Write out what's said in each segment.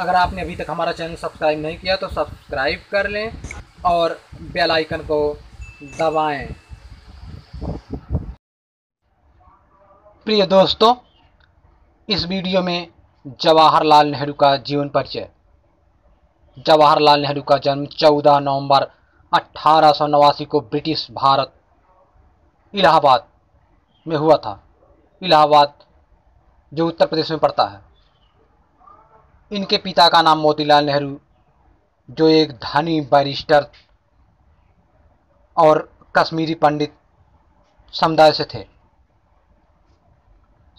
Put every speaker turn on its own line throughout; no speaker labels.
अगर आपने अभी तक हमारा चैनल सब्सक्राइब नहीं किया तो सब्सक्राइब कर लें और बेल आइकन को दबाएँ। प्रिय दोस्तों, इस वीडियो में जवाहरलाल नेहरू का जीवन परिचय। जवाहरलाल नेहरू का जन्म 14 नवंबर अट्ठारह को ब्रिटिश भारत, इलाहाबाद में हुआ था। इलाहाबाद जो उत्तर प्रदेश में पड़ता है। इनके पिता का नाम मोतीलाल नेहरू, जो एक धनी बैरिस्टर और कश्मीरी पंडित समुदाय से थे।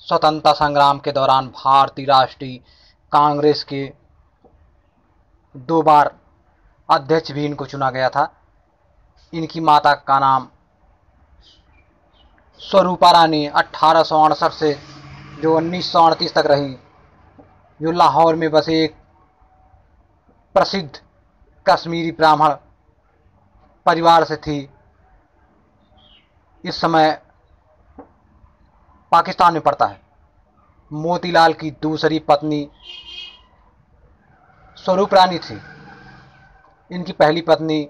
स्वतंत्रता संग्राम के दौरान भारतीय राष्ट्रीय कांग्रेस के दो बार अध्यक्ष भी इनको चुना गया था। इनकी माता का नाम स्वरूपा रानी अट्ठारह से जो उन्नीस सौ अड़तीस तक रही। जो लाहौर में बसे एक प्रसिद्ध कश्मीरी ब्राह्मण परिवार से थी। इस समय पाकिस्तान में पड़ता है। मोतीलाल की दूसरी पत्नी स्वरूप रानी थी। इनकी पहली पत्नी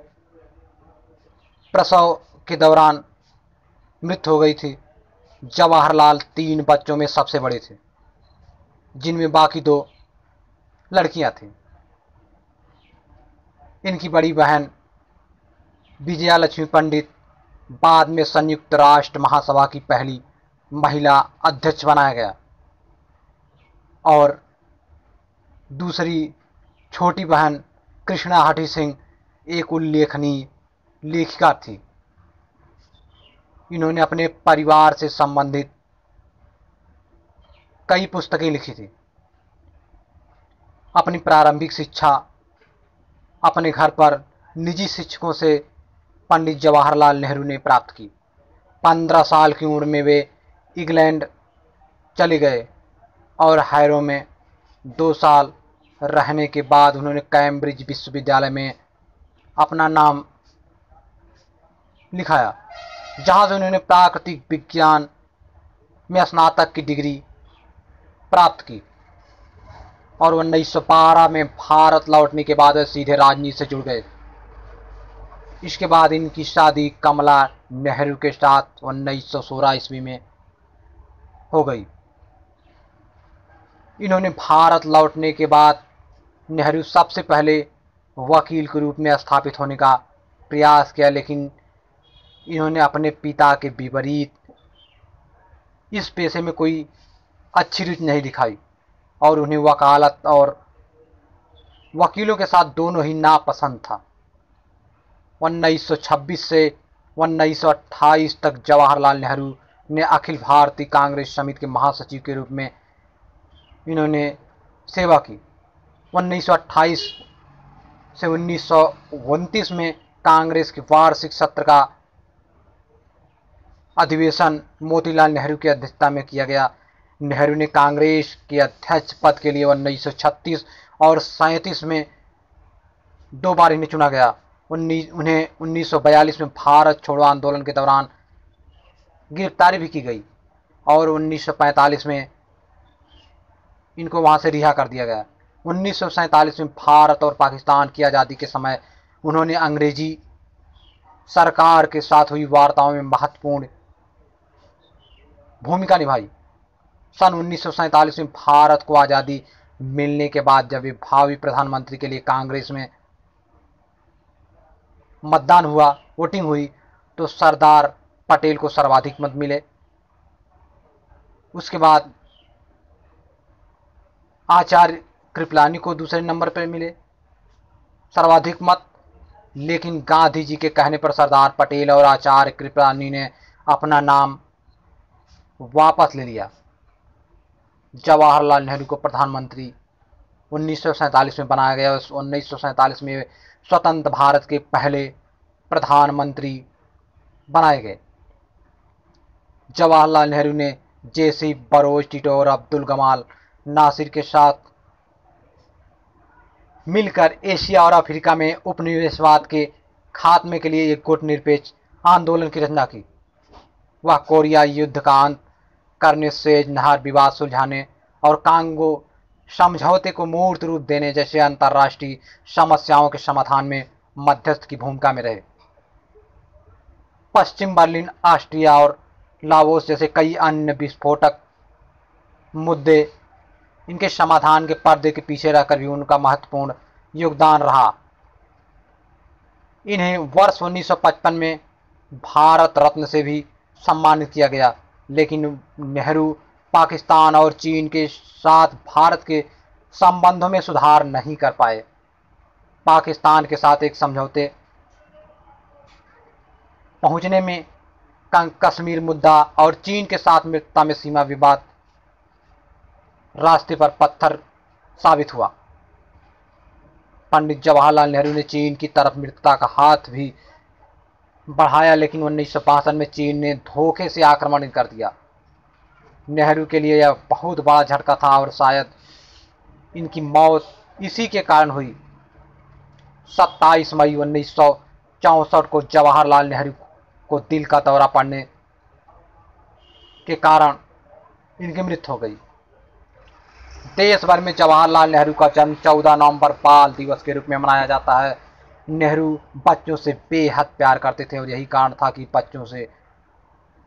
प्रसव के दौरान मृत हो गई थी। जवाहरलाल तीन बच्चों में सबसे बड़े थे। जिनमें बाकी दो लड़कियाँ थीं। इनकी बड़ी बहन विजया लक्ष्मी पंडित, बाद में संयुक्त राष्ट्र महासभा की पहली महिला अध्यक्ष बनाया गया। और दूसरी छोटी बहन कृष्णा हठी सिंह एक उल्लेखनीय लेखिका थी। इन्होंने अपने परिवार से संबंधित कई पुस्तकें लिखी थी। अपनी प्रारंभिक शिक्षा, अपने घर पर निजी शिक्षकों से पंडित जवाहरलाल नेहरू ने प्राप्त की। पंद्रह साल की उम्र में वे इंग्लैंड चले गए और हैरो में दो साल रहने के बाद उन्होंने कैम्ब्रिज विश्वविद्यालय में अपना नाम लिखाया, जहाँ से उन्होंने प्राकृतिक विज्ञान में स्नातक की डिग्री प्राप्त की। और उन्नीस सौ बारह में भारत लौटने के बाद सीधे राजनीति से जुड़ गए। इसके बाद इनकी शादी कमला नेहरू के साथ उन्नीस सौ सोलह ईस्वी में हो गई। इन्होंने भारत लौटने के बाद नेहरू सबसे पहले वकील के रूप में स्थापित होने का प्रयास किया, लेकिन इन्होंने अपने पिता के विपरीत इस पेशे में कोई अच्छी रुचि नहीं दिखाई और उन्हें वकालत और वकीलों के साथ दोनों ही नापसंद था। 1926 से 1928 तक जवाहरलाल नेहरू ने अखिल भारतीय कांग्रेस समिति के महासचिव के रूप में इन्होंने सेवा की। 1928 से उन्नीस सौ उनतीस में कांग्रेस के वार्षिक सत्र का अधिवेशन मोतीलाल नेहरू की अध्यक्षता में किया गया। नेहरू ने कांग्रेस के अध्यक्ष पद के लिए 1936 और सैंतीस में दो बार इन्हें चुना गया। उन्नीस उन्हें 1942 में भारत छोड़ो आंदोलन के दौरान गिरफ्तारी भी की गई और 1945 में इनको वहाँ से रिहा कर दिया गया। उन्नीस सौ सैंतालीस में भारत और पाकिस्तान की आज़ादी के समय उन्होंने अंग्रेज़ी सरकार के साथ हुई वार्ताओं में महत्वपूर्ण भूमिका निभाई। सन उन्नीस सौ सैंतालीस में भारत को आज़ादी मिलने के बाद जब भावी प्रधानमंत्री के लिए कांग्रेस में मतदान हुआ, वोटिंग हुई तो सरदार पटेल को सर्वाधिक मत मिले। उसके बाद आचार्य कृपलानी को दूसरे नंबर पर मिले, सर्वाधिक मत। लेकिन गांधी जी के कहने पर सरदार पटेल और आचार्य कृपलानी ने अपना नाम वापस ले लिया। जवाहरलाल नेहरू को प्रधानमंत्री। उन्नीस सौ सैंतालीस में बनाया गया उन्नीस सौ सैंतालीस में स्वतंत्र भारत के पहले प्रधानमंत्री बनाए गए। जवाहरलाल नेहरू ने जेसी बरोज, टिटो और अब्दुल गमाल नासिर के साथ मिलकर एशिया और अफ्रीका में उपनिवेशवाद के खात्मे के लिए एक गुटनिरपेक्ष आंदोलन की रचना की, वह कोरिया युद्ध का अंत करने से नहर विवाद सुलझाने और कांगो समझौते को मूर्त रूप देने जैसे अंतर्राष्ट्रीय समस्याओं के समाधान में मध्यस्थ की भूमिका में रहे। पश्चिम बर्लिन, ऑस्ट्रिया और लाओस जैसे कई अन्य विस्फोटक मुद्दे, इनके समाधान के पर्दे के पीछे रहकर भी उनका महत्वपूर्ण योगदान रहा। इन्हें वर्ष 1955 में भारत रत्न से भी सम्मानित किया गया। लेकिन नेहरू पाकिस्तान और चीन के साथ भारत के संबंधों में सुधार नहीं कर पाए। पाकिस्तान के साथ एक समझौते पहुँचने में कश्मीर मुद्दा और चीन के साथ मित्रता में सीमा विवाद रास्ते पर पत्थर साबित हुआ। पंडित जवाहरलाल नेहरू ने चीन की तरफ़ मित्रता का हाथ भी बढ़ाया, लेकिन उन्नीस में चीन ने धोखे से आक्रमण कर दिया। नेहरू के लिए यह बहुत बड़ा झटका था और शायद इनकी मौत इसी के कारण हुई। 27 मई उन्नीस को जवाहरलाल नेहरू को दिल का दौरा पड़ने के कारण इनकी मृत्यु हो गई। देश भर में जवाहरलाल नेहरू का जन्म 14 नवंबर बाल दिवस के रूप में मनाया जाता है। नेहरू बच्चों से बेहद प्यार करते थे और यही कारण था कि बच्चों से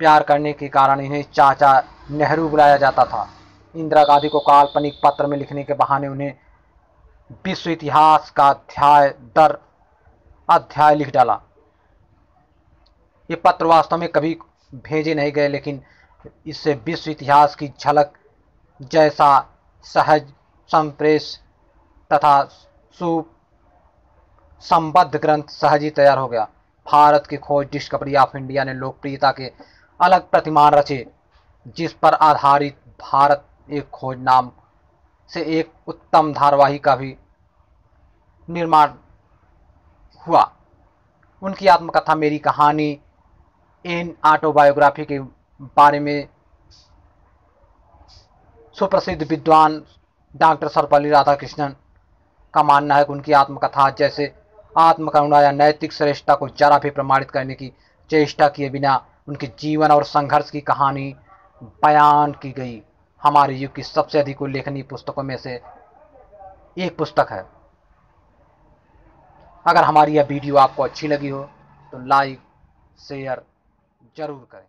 प्यार करने के कारण इन्हें चाचा नेहरू बुलाया जाता था। इंदिरा गांधी को काल्पनिक पत्र में लिखने के बहाने उन्हें विश्व इतिहास का अध्याय दर अध्याय लिख डाला। ये पत्र वास्तव में कभी भेजे नहीं गए, लेकिन इससे विश्व इतिहास की झलक जैसा सहज संप्रेष तथा सु संबद्ध ग्रंथ सहज ही तैयार हो गया। भारत की खोज डिस्कवरी ऑफ़ इंडिया ने लोकप्रियता के अलग प्रतिमान रचे, जिस पर आधारित भारत एक खोज नाम से एक उत्तम धारावाहिक का भी निर्माण हुआ। उनकी आत्मकथा मेरी कहानी इन ऑटोबायोग्राफी के बारे में सुप्रसिद्ध विद्वान डॉक्टर सर्वपल्ली राधाकृष्णन का मानना है कि उनकी आत्मकथा जैसे आत्मकरुणा या नैतिक श्रेष्ठता को जरा भी प्रमाणित करने की चेष्टा किए बिना उनके जीवन और संघर्ष की कहानी बयान की गई। हमारे युग की सबसे अधिक उल्लेखनीय पुस्तकों में से एक पुस्तक है। अगर हमारी यह वीडियो आपको अच्छी लगी हो तो लाइक, शेयर ज़रूर करें।